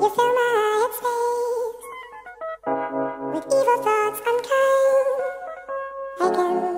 You fill my headspace with evil thoughts unkind. I can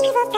We've got